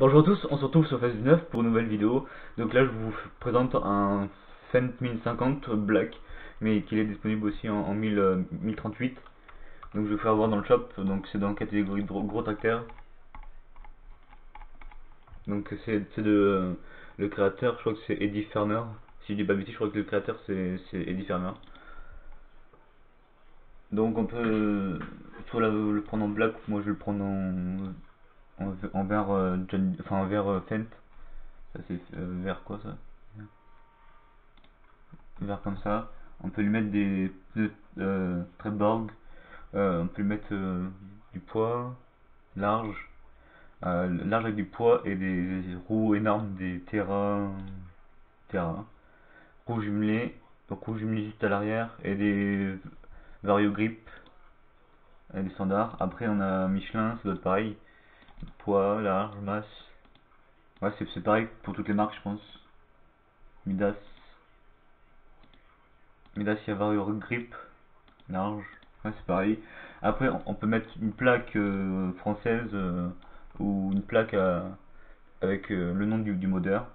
Bonjour à tous, on se retrouve sur Phase 9 pour une nouvelle vidéo. Donc là je vous présente un Fendt 1050 Black, mais qu'il est disponible aussi en, en 1000, euh, 1038. Donc je vais vous faire voir dans le shop, donc c'est dans la catégorie gros, tracteurs. Donc c'est de euh, le créateur, je crois que c'est Eddie Ferner. Si je dis pas de bêtises, je crois que le créateur c'est c'est Eddie Ferner. Donc on peut soit la- le prendre en black, moi je vais le prendre en en, vert euh, en vert euh, Fendt. Ça c'est euh, vert quoi ça? Vert comme ça. On peut lui mettre des pneus euh, Trelleborg. Euh, on peut lui mettre euh, du poids large. Euh, large avec du poids et des, roues énormes, des Terra. Terra. Roues jumelées. Donc roues jumelées juste à l'arrière et des Vario Grip. Et des standards. Après on a Michelin, ça doit être pareil poids, large, masse. Ouais, c'est pareil pour toutes les marques, je pense. Midas. Midas, il y a Vario Grip, large. Ouais, c'est pareil. Après, on- peut mettre une plaque euh, française euh, ou une plaque avec euh, le nom du, du modeur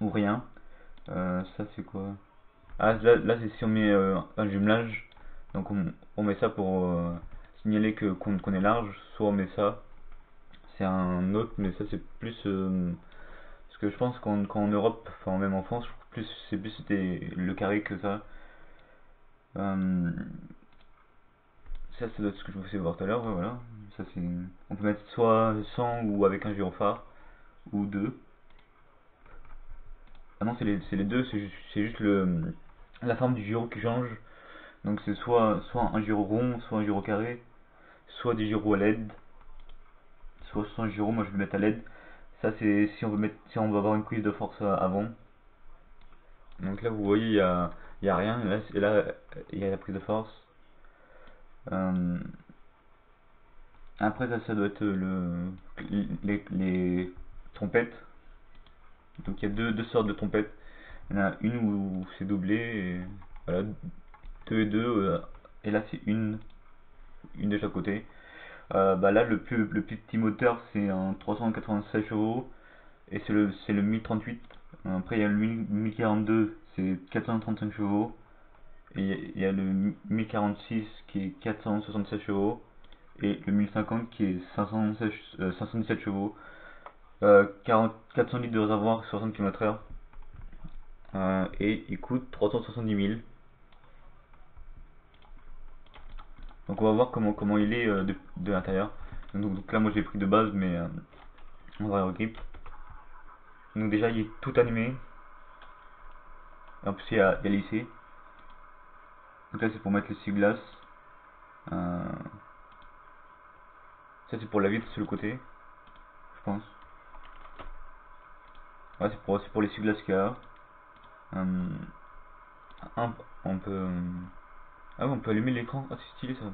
ou rien. Euh, ça, c'est quoi? Ah, là, là c'est si on met euh, un jumelage. Donc, on, on met ça pour euh, signaler que qu'on est large. Soit on met ça c'est un autre, mais ça c'est plus euh, parce que je pense qu'en qu'en Europe, enfin même en France, plus c'est plus c'était le carré que ça. Euh, ça, être ce que je vous faisais voir tout à l'heure, voilà. Ça c'est, on peut mettre soit 100 ou avec un gyrophare ou deux. Ah non, c'est les, c'est les deux, c'est juste, c'est juste le la forme du gyro qui change. Donc c'est soit soit un gyro rond, soit un gyro carré, soit des gyros à LED soit 100 gyros, moi je vais mettre à LED. Ça c'est si on veut mettre si on veut avoir une prise de force euh, avant. Donc là vous voyez il y a, a rien, et là, il y a la prise de force. Euh, après ça ça doit être le les, les trompettes. Donc il y a deux, deux sortes de trompettes. Il y en a une où c'est doublé et voilà deux et deux euh, et là c'est une une de chaque côté. Euh, bah là le plus, le plus petit moteur c'est un 396 chevaux et c'est le le 1038 après il y a le 1000 1042 c'est 435 chevaux et il y a- le 1046 qui est 476 chevaux et le 1050 qui est 516 euh, 517 chevaux. Euh, 40 400 litres de réservoir 60 km/h et il coûte 370 000 Donc on va voir comment comment il est euh, de, de l'intérieur. Donc, là moi j'ai pris de base mais euh, on va grip. Donc déjà il est tout animé. En plus il y a, il y. Donc là c'est pour mettre les glace Euh, ça c'est pour la vitre sur le côté. Je pense. Ouais c'est pour, pour les glace qu'il y a. Euh, un- on peut... ah on peut allumer l'écran. Ah, c'est stylé ça. En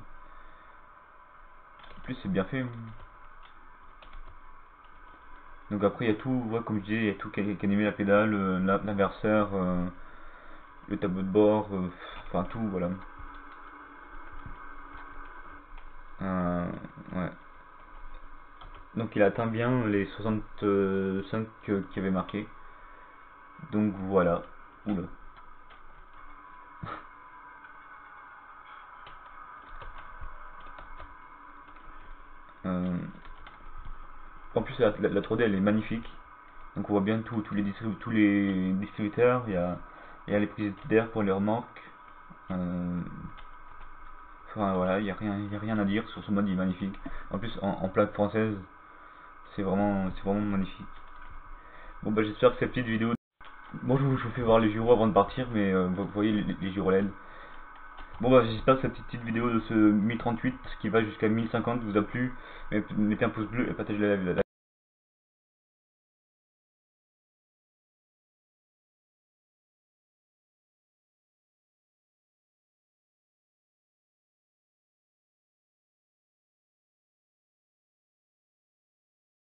plus, c'est bien fait. Donc après, il y a tout, ouais, comme je disais, il y a tout qui est animé, la pédale, euh, l'inverseur, euh, le tableau de bord, euh, enfin tout, voilà. Euh, ouais. Donc il atteint bien les 65 que- qui avait marqué. Donc voilà. Oula. Euh, en plus, la, la, la 3D elle est magnifique. Donc on voit bien tous tous les, tous les distributeurs. Il y a, les prises d'air pour les remorques. Euh, enfin voilà, il n'y a, rien- a rien à dire sur ce mode, il est magnifique. En plus, en, plaque française, c'est vraiment, vraiment magnifique. Bon bah j'espère que cette petite vidéo... Bon je vous, fais voir les gyros avant de partir, mais euh, vous voyez les, les gyros LED. Bon bah j'espère que cette petite, vidéo de ce 1038 qui va jusqu'à 1050 vous a plu. Mettez un pouce bleu et partagez la, la,